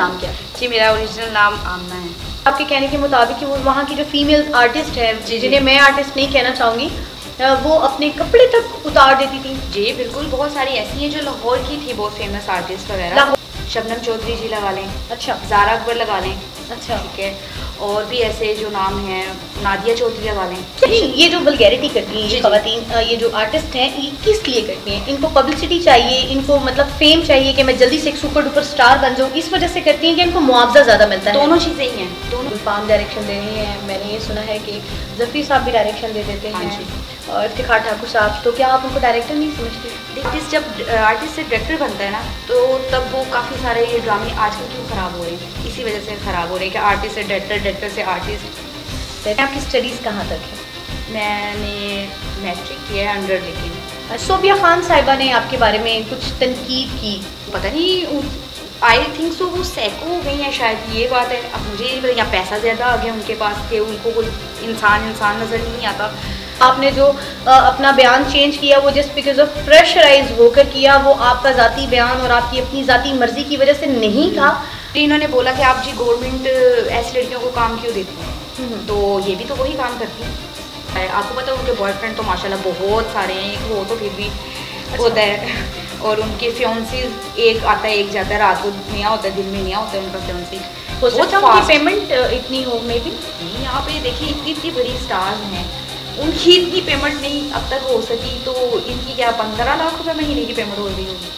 नाम क्या है? जी मेरा ओरिजिनल नाम आमना है। आपके कहने के मुताबिक कि वो वहाँ की जो फीमेल आर्टिस्ट है। जिन्हें मैं आर्टिस्ट नहीं कहना चाहूँगी वो अपने कपड़े तक उतार देती थी। जी बिल्कुल बहुत सारी ऐसी हैं जो लाहौर की थी बहुत फ़ेमस आर्टिस्ट वगैरह। शबनम चौधरी जी लगा लें अच्छा। जारा अकबर लगा लें अच्छा ठीक है। और भी ऐसे जो नाम हैं नादिया चौधरी वाले। ये जो वलगैरिटी करती हैं ये जी। खवातीन ये जो आर्टिस्ट हैं ये किस लिए करती हैं? इनको पब्लिसिटी चाहिए इनको मतलब फेम चाहिए कि मैं जल्दी से एक सुपर डुपर स्टार बन जाऊँ इस वजह से करती हैं कि इनको मुआवजा ज़्यादा मिलता है। दोनों चीज़ें ही हैं दोनों। गुलफाम डायरेक्शन दे रही हैं मैंने ये सुना है कि जफी साहब भी डायरेक्शन दे देते हाँ इफ्तिखार ठाकुर साहब तो क्या आप उनको डायरेक्टर नहीं समझते? देखिए जब आर्टिस्ट से डायरेक्टर बनता है ना तो तब वो काफ़ी सारे ये ड्रामे आजकल क्यों ख़राब हो रहे हैं? इसी वजह से ख़राब हो रहे हैं कि आर्टिस्ट से डायरेक्टर डायरेक्टर से आर्टिस्ट आपकी स्टडीज़ कहाँ तक है? मैंने मैट्रिक किया है अंडर लेकिन। सोबिया खान साहिबा ने आपके बारे में कुछ तनकीद की? पता नहीं आई थिंक सो वो सैको हो गई हैं शायद ये बात है। अब मुझे नहीं पता या पैसा ज़्यादा आ गया उनके पास कि उनको कोई इंसान इंसान नज़र नहीं आता। आपने जो अ, अपना बयान चेंज किया वो जस्ट बिकॉज़ ऑफ़ प्रेशराइज होकर किया वो आपका ज़ाती बयान और आपकी अपनी ज़ाती मर्ज़ी की वजह से नहीं था। तो इन्होंने बोला कि आप जी गवर्नमेंट ऐसी लड़कियों को काम क्यों देती है? तो ये भी तो वही काम करती है। आपको पता है उनके बॉयफ्रेंड तो माशाल्लाह बहुत सारे हैं एक वो तो फिर भी होता है। और उनके फ्योन्सीज एक आता है एक जाता है रात को नया होता है दिन में नया होता है उनका फ्योन्सी हो सकता है उनकी पेमेंट इतनी हो मे बी नहीं यहाँ पे देखिए इतनी इतनी बड़ी स्टार्स हैं। उनकी इतनी पेमेंट नहीं अब तक हो सकी तो इनकी क्या पंद्रह लाख रुपये महीने की पेमेंट हो रही होगी?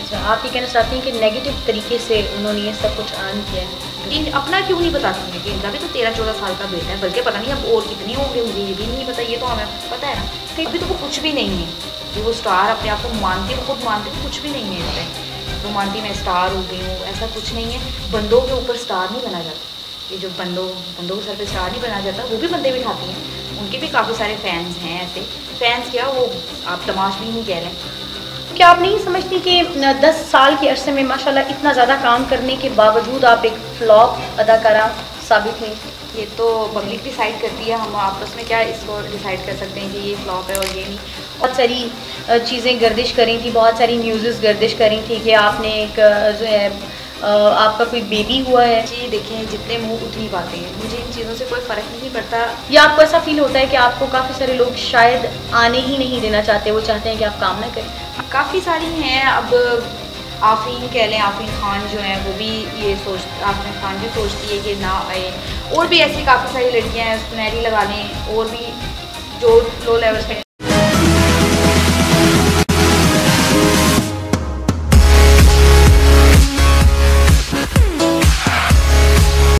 अच्छा आप ये कहना चाहती हैं कि नेगेटिव तरीके से उन्होंने ये सब कुछ अर्न किया है? इन अपना क्यों नहीं बताती है कि इनका भी तो तेरह चौदह साल का बेटा है बल्कि पता नहीं अब और कितनी होंगे मुझे ये भी नहीं पता ये तो हमें पता है ना। तो अभी तो वो कुछ भी नहीं है। जो वो स्टार अपने आप को मानती है खुद मानती है कुछ भी नहीं है इसमें वो मानती मैं स्टार हो गई हूँ ऐसा कुछ नहीं है। बंदों के ऊपर स्टार नहीं बना जाता। ये जो बंदों बंदों के सर पे स्टार नहीं बना जाता वो भी बंदे बिठाती हैं। उनके भी काफ़ी सारे फैंस हैं ऐसे। फैंस क्या वो आप तमाश भी नहीं कह रहे हैं। क्या आप नहीं समझती कि न, दस साल के अरसे में माशाल्लाह इतना ज़्यादा काम करने के बावजूद आप एक फ्लॉप अदाकारा साबित हुई? ये तो पब्लिक डिसाइड करती है हम आपस में क्या इसको डिसाइड कर सकते हैं कि ये फ्लॉप है और ये नहीं। बहुत सारी चीज़ें गर्दिश करी थी बहुत सारी न्यूज़ गर्दिश करी थी कि आपने एक जो है आपका कोई बेबी हुआ है? जी देखें जितने मुँह उतनी बातें हैं। मुझे इन चीज़ों से कोई फ़र्क नहीं पड़ता। या आपको ऐसा फील होता है कि आपको काफ़ी सारे लोग शायद आने ही नहीं देना चाहते वो चाहते हैं कि आप काम ना करें? काफ़ी सारी हैं। अब आफरीन कह लें आफरीन खान जो हैं वो भी ये सोच आफरीन खान भी सोचती है कि ना आए। और भी ऐसी काफ़ी सारी लड़कियाँ हैं सुनहरी लगा लें। और भी जो लो लेवल पे